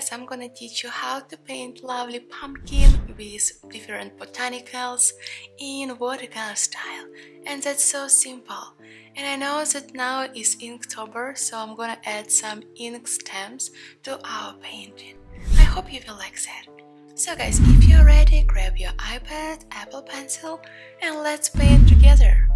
Class, I'm gonna teach you how to paint lovely pumpkin with different botanicals in watercolor style. And that's so simple. And I know that now is Inktober, so I'm gonna add some ink stamps to our painting. I hope you will like that. So guys, if you're ready, grab your iPad, Apple Pencil, and let's paint together.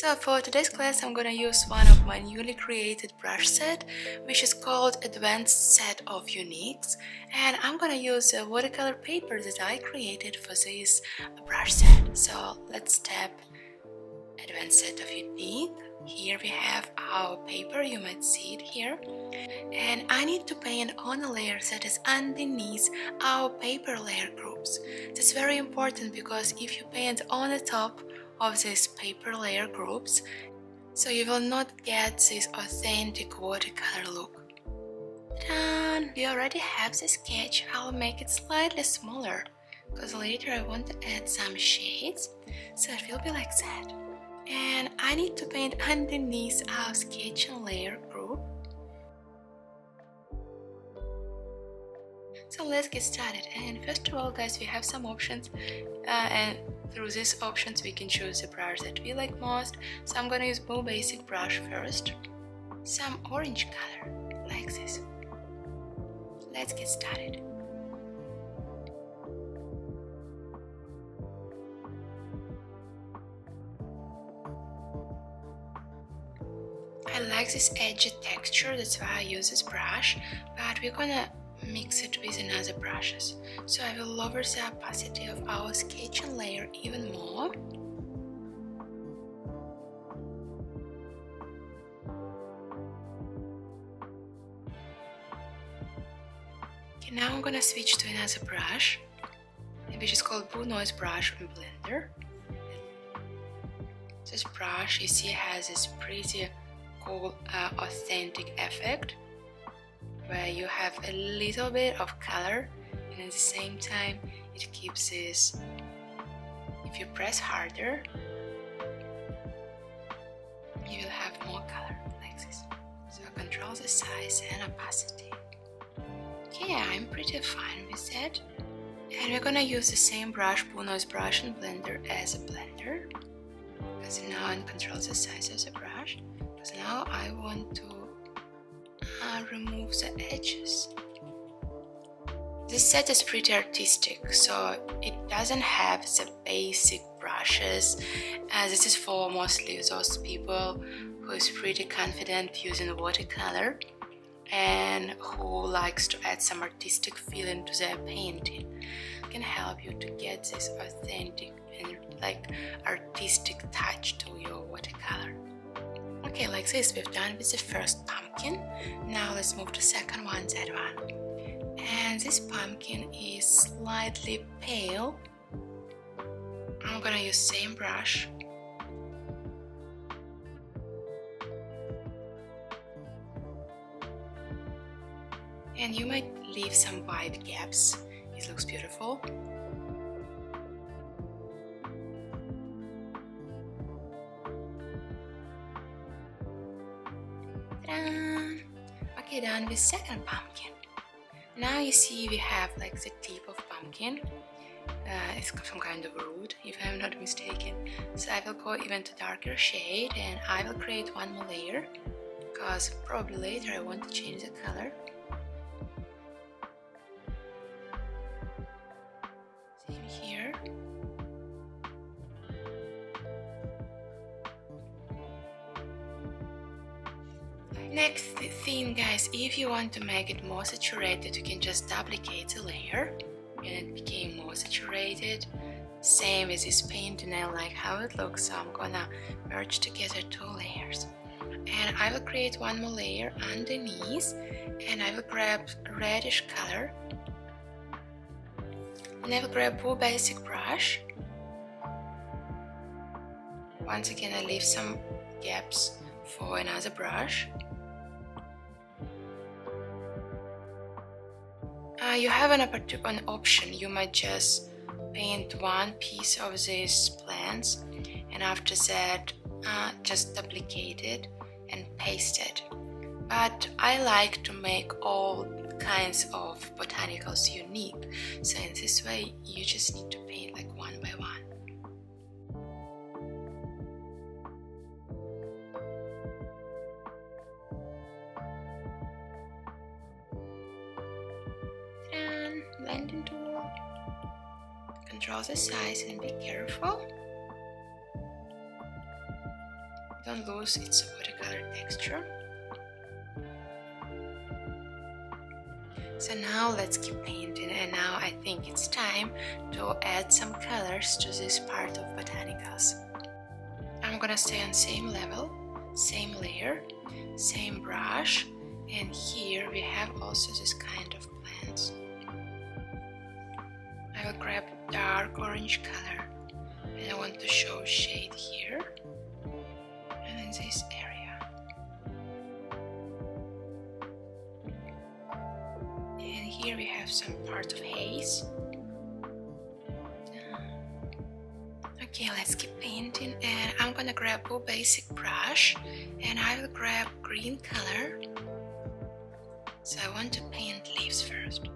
So for today's class I'm gonna use one of my newly created brush set which is called Advanced Set of Uniques and I'm gonna use a watercolor paper that I created for this brush set. So let's tap Advanced Set of Unique. Here we have our paper, you might see it here. And I need to paint on a layer that is underneath our paper layer groups. That's very important because if you paint on the top of these paper layer groups, so you will not get this authentic watercolor look. Done! We already have the sketch, I'll make it slightly smaller, because later I want to add some shades, so it will be like that. And I need to paint underneath our sketch and layer group. So let's get started and first of all guys we have some options uh, and through these options we can choose the brush that we like most. So I'm gonna use more basic brush first. Some orange color, like this. Let's get started. I like this edgy texture, that's why I use this brush, but we're gonna mix it with another brushes. So I will lower the opacity of our sketching layer even more. Okay, now I'm gonna switch to another brush, which is called Blue Noise Brush from Blender. This brush, you see, has this pretty cool, uh, authentic effect where you have a little bit of color and at the same time it keeps this if you press harder you will have more color like this. So control the size and opacity. Okay I'm pretty fine with that. And we're gonna use the same brush Noise brush and blender as a blender. Because now I control the size of the brush. Because now I want to remove the edges. This set is pretty artistic, so it doesn't have the basic brushes. Uh, this is for mostly those people who is pretty confident using watercolor and who likes to add some artistic feeling to their painting. It can help you to get this authentic and like artistic touch to your watercolor. Okay, like this, we've done with the first pumpkin. Now let's move to second one, that one. And this pumpkin is slightly pale. I'm gonna use same brush. And you might leave some white gaps. It looks beautiful. Okay, done with second pumpkin. Now you see we have like the tip of pumpkin. Uh, it's some kind of root, if I'm not mistaken. So I will go even to darker shade and I will create one more layer because probably later I want to change the color. Next thing guys, if you want to make it more saturated, you can just duplicate the layer and it became more saturated. Same as this painting, I like how it looks, so I'm gonna merge together two layers. And I will create one more layer underneath and I will grab reddish color and I will grab a basic brush. Once again I leave some gaps for another brush Uh, you have an, an option. You might just paint one piece of these plants and after that uh, just duplicate it and paste it. But I like to make all kinds of botanicals unique, so in this way you just need to paint like Control the size and be careful. Don't lose its watercolor texture. So now let's keep painting and now I think it's time to add some colors to this part of botanicals. I'm gonna stay on same level, same layer, same brush and here we have also this kind of dark orange color and I want to show shade here and in this area. And here we have some part of haze. Okay, let's keep painting and I'm gonna grab a basic brush and I will grab green color. So I want to paint leaves first.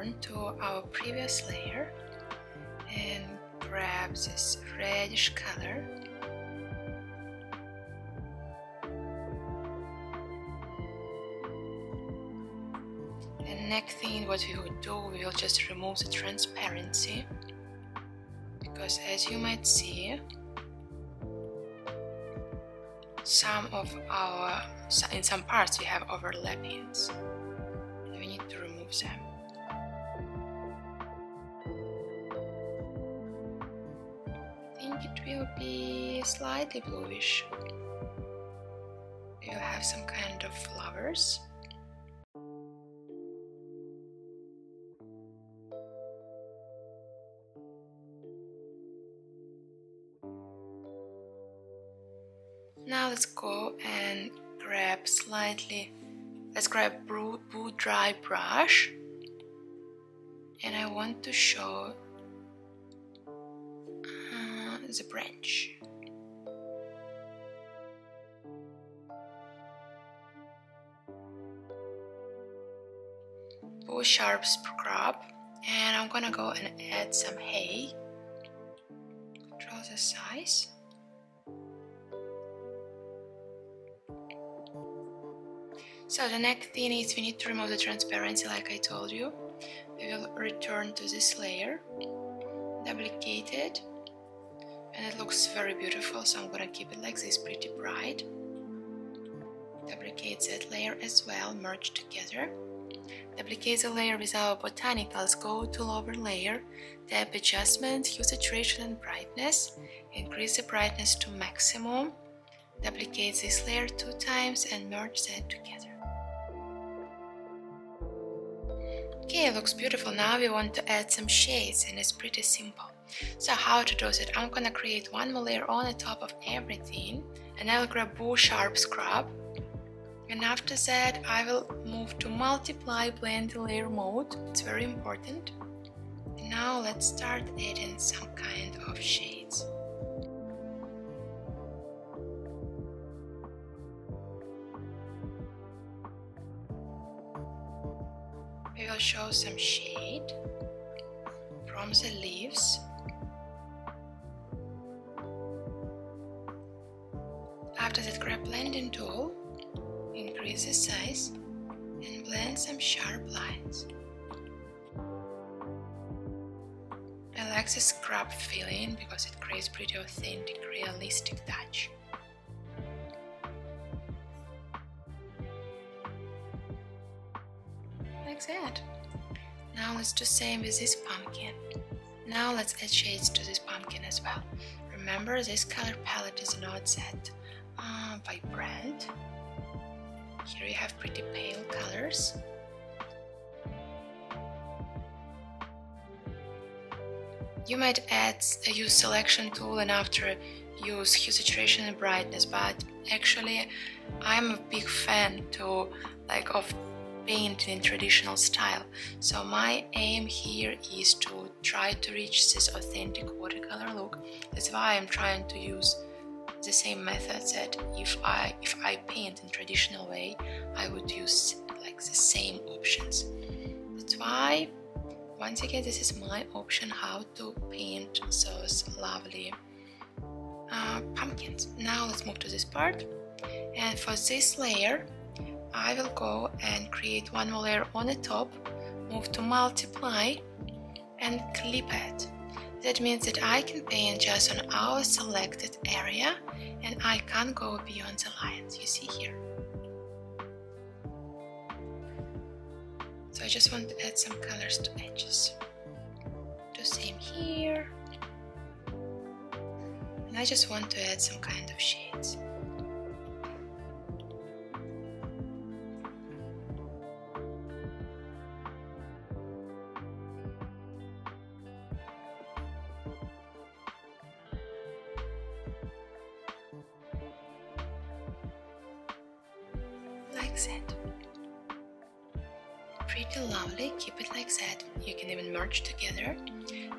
Return to our previous layer. And grab this reddish color. And next thing what we will do we will just remove the transparency. Because as you might see some of our in some parts we have overlappings we need to remove them slightly bluish You have some kind of flowers Now let's go and grab slightly, let's grab blue, blue dry brush and I want to show uh, the branch. Blue sharp scrub and I'm gonna go and add some hay. draw the size. So the next thing is we need to remove the transparency like I told you. We will return to this layer, duplicate it, and it looks very beautiful so I'm gonna keep it like this pretty bright. Duplicate that layer as well, merge together. Duplicate the layer with our botanicals, go to lower layer, tap adjustment, hue saturation and brightness, increase the brightness to maximum, duplicate this layer two times and merge them together. Okay, it looks beautiful. Now we want to add some shades and it's pretty simple. So how to do it? I'm gonna create one more layer on the top of everything and I'll grab Blue Sharp Scrub and after that I will move to multiply blend layer mode. It's very important. And now let's start adding some kind of shades. we will show some shade from the leaves after that grab blending tool size and blend some sharp lines I like the scrub feeling because it creates pretty authentic realistic touch like that. Now let's do same with this pumpkin. Now let's add shades to this pumpkin as well. Remember, this color palette is not set uh, by brand. Here you have pretty pale colors. You might add a use selection tool and after use hue saturation and brightness, but actually I'm a big fan to like of paint in traditional style. So my aim here is to try to reach this authentic watercolor look. That's why I'm trying to use the same method that if I if I paint in traditional way, I would use like the same options. That's why once again this is my option how to paint those lovely uh, pumpkins. Now let's move to this part and for this layer I will go and create one more layer on the top, move to multiply and clip it. That means that I can paint just on our selected area and I can't go beyond the lines you see here. So I just want to add some colors to edges. Do same here. And I just want to add some kind of shades. Pretty lovely, keep it like that. You can even merge together.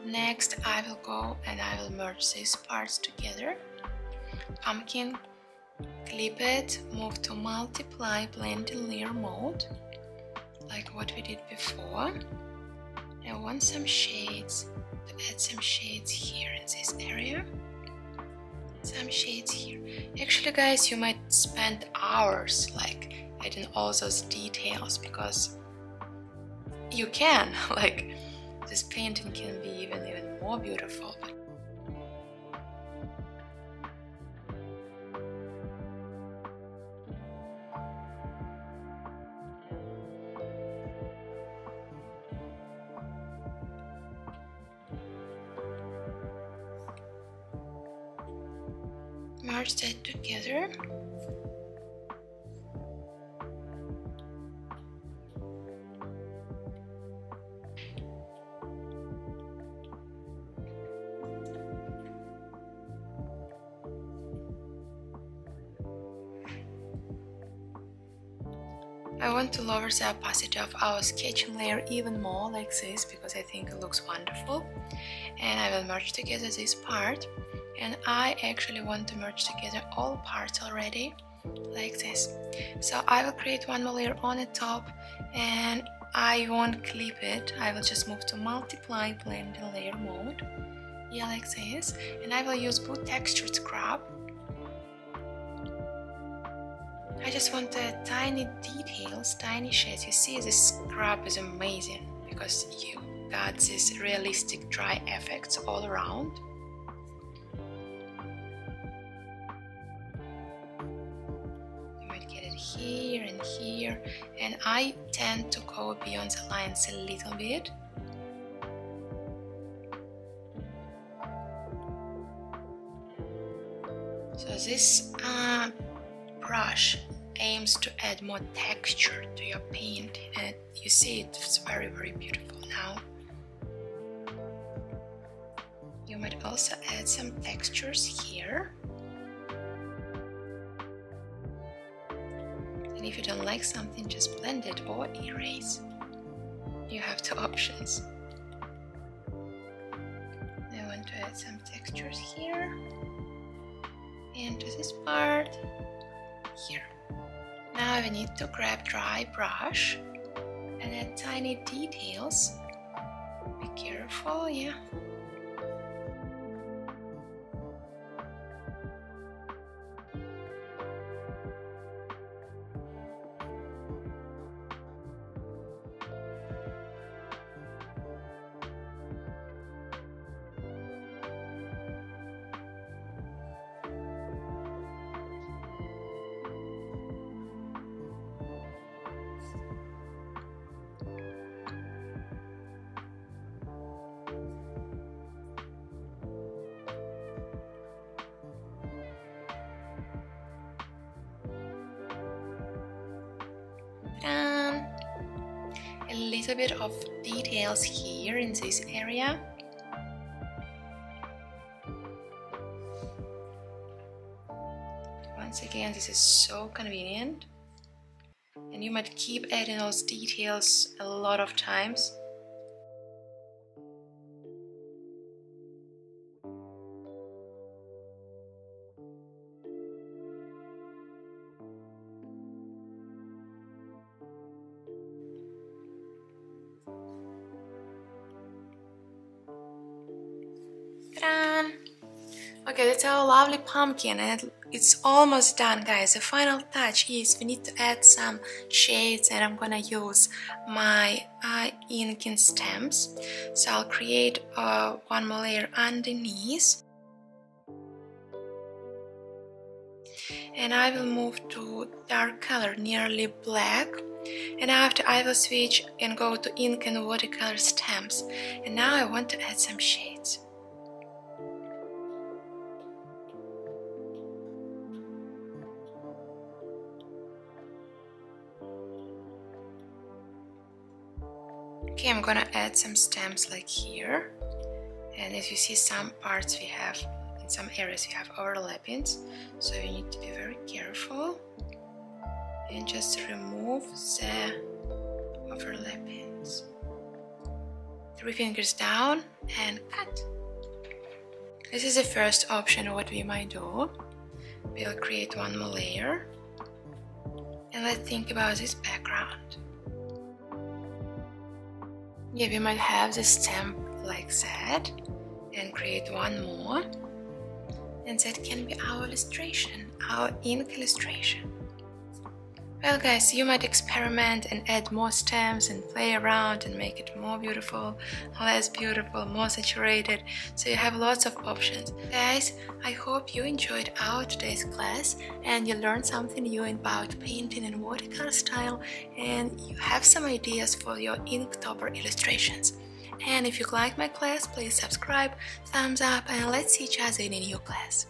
Next, I will go and I will merge these parts together. Pumpkin, clip it, move to multiply blend in layer mode, like what we did before. I want some shades, to add some shades here in this area some shades here. Actually guys, you might spend hours like adding all those details because you can, like this painting can be even even more beautiful. merge want to lower the opacity of our sketching layer even more like this because I think it looks wonderful. And I will merge together this part. And I actually want to merge together all parts already like this. So I will create one more layer on the top and I won't clip it. I will just move to multiply blend layer mode. Yeah like this. And I will use boot textured scrub I just want the tiny details, tiny shades. You see this scrub is amazing because you got these realistic dry effects all around. You might get it here and here and I tend to go beyond the lines a little bit. So this uh, brush aims to add more texture to your paint and you see it's very very beautiful now. You might also add some textures here. And if you don't like something just blend it or erase. You have two options. I want to add some textures here and to this part here. Now we need to grab dry brush and add tiny details. Be careful, yeah. Little bit of details here in this area. Once again, this is so convenient. And you might keep adding those details a lot of times. Pumpkin and it's almost done guys. The final touch is we need to add some shades and I'm gonna use my uh, inking stamps. So I'll create uh, one more layer underneath. And I will move to dark color, nearly black. And after I will switch and go to ink and watercolor stamps. And now I want to add some shades. Okay, I'm gonna add some stamps like here. And as you see, some parts we have, in some areas we have overlappings. So you need to be very careful and just remove the overlappings. Three fingers down and cut. This is the first option what we might do. We'll create one more layer. And let's think about this background. Yeah, we might have the stamp like that and create one more and that can be our illustration, our ink illustration. Well guys, you might experiment and add more stems and play around and make it more beautiful, less beautiful, more saturated, so you have lots of options. Guys, I hope you enjoyed our today's class and you learned something new about painting and watercolor style and you have some ideas for your Inktober illustrations. And if you like my class, please subscribe, thumbs up and let's see each other in a new class.